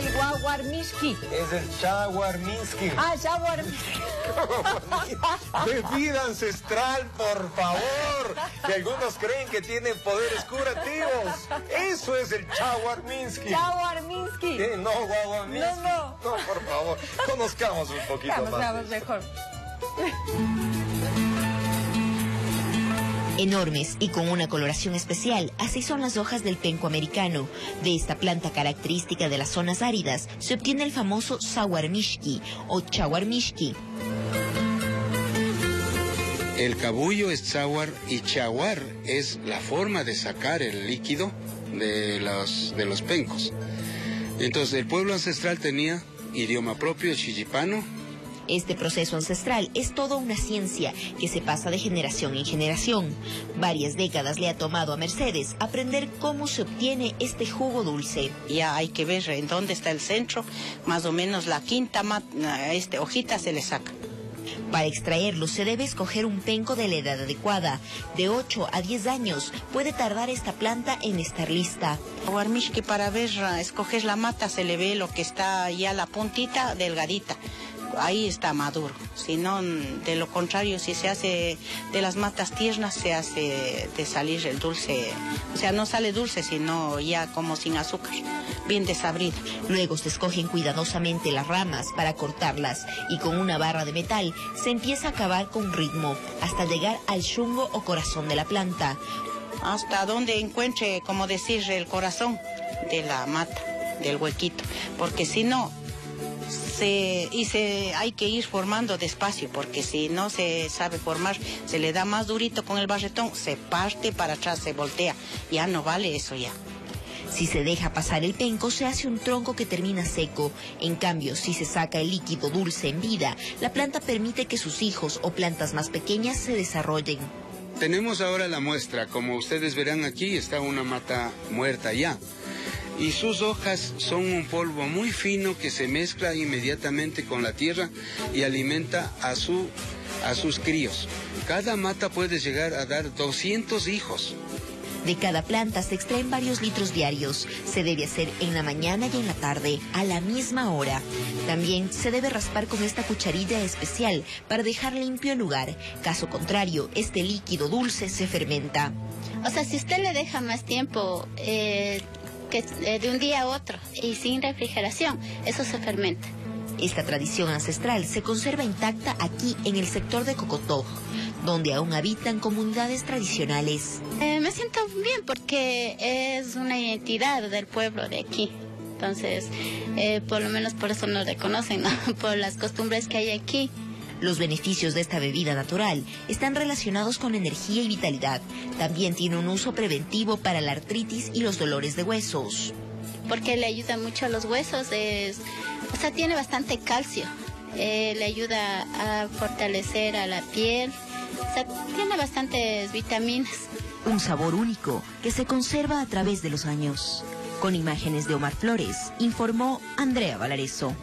Shawarmishki. Es el Chaguarminsky. Ah, Shawarmishki. Bebida ancestral, por favor. Que algunos creen que tiene poderes curativos. Eso es el Chaguarminsky. Shawarmishki. ¿Qué? No, Guaguaminsky. No, no. No, por favor. Conozcamos un poquito Vamos, más. vamos, mejor. Enormes y con una coloración especial, así son las hojas del penco americano. De esta planta característica de las zonas áridas se obtiene el famoso sawarmishki o chawarmishki. El cabullo es chawar y chawar es la forma de sacar el líquido de los, de los pencos. Entonces el pueblo ancestral tenía idioma propio, el chillipano, Este proceso ancestral es toda una ciencia que se pasa de generación en generación. Varias décadas le ha tomado a Mercedes aprender cómo se obtiene este jugo dulce. Ya hay que ver en dónde está el centro, más o menos la quinta este, hojita se le saca. Para extraerlo se debe escoger un penco de la edad adecuada. De 8 a 10 años puede tardar esta planta en estar lista. Guarmishki para ver, ah, escoger la mata se le ve lo que está ya la puntita delgadita. Ahí está maduro. Si no, de lo contrario, si se hace de las matas tiernas, se hace de salir el dulce. O sea, no sale dulce, sino ya como sin azúcar, bien desabrido. Luego se escogen cuidadosamente las ramas para cortarlas y con una barra de metal se empieza a cavar con ritmo hasta llegar al chungo o corazón de la planta. hasta donde encuentre, como decir, el corazón de la mata, del huequito, porque si no, se, y se, hay que ir formando despacio, porque si no se sabe formar, se le da más durito con el barretón, se parte para atrás, se voltea, ya no vale eso ya. Si se deja pasar el penco, se hace un tronco que termina seco. En cambio, si se saca el líquido dulce en vida, la planta permite que sus hijos o plantas más pequeñas se desarrollen. Tenemos ahora la muestra, como ustedes verán aquí está una mata muerta ya. Y sus hojas son un polvo muy fino que se mezcla inmediatamente con la tierra y alimenta a, su, a sus críos. Cada mata puede llegar a dar 200 hijos. De cada planta se extraen varios litros diarios. Se debe hacer en la mañana y en la tarde, a la misma hora. También se debe raspar con esta cucharilla especial para dejar limpio el lugar. Caso contrario, este líquido dulce se fermenta. O sea, si usted le deja más tiempo eh, que eh, de un día a otro y sin refrigeración, eso se fermenta. Esta tradición ancestral se conserva intacta aquí en el sector de Cocotó, donde aún habitan comunidades tradicionales. Eh, me siento bien porque es una identidad del pueblo de aquí. Entonces, eh, por lo menos por eso nos reconocen, ¿no? por las costumbres que hay aquí. Los beneficios de esta bebida natural están relacionados con energía y vitalidad. También tiene un uso preventivo para la artritis y los dolores de huesos. porque le ayuda mucho a los huesos, es, o sea, tiene bastante calcio, eh, le ayuda a fortalecer a la piel, o sea, tiene bastantes vitaminas. Un sabor único que se conserva a través de los años. Con imágenes de Omar Flores, informó Andrea Valareso.